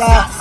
Yeah.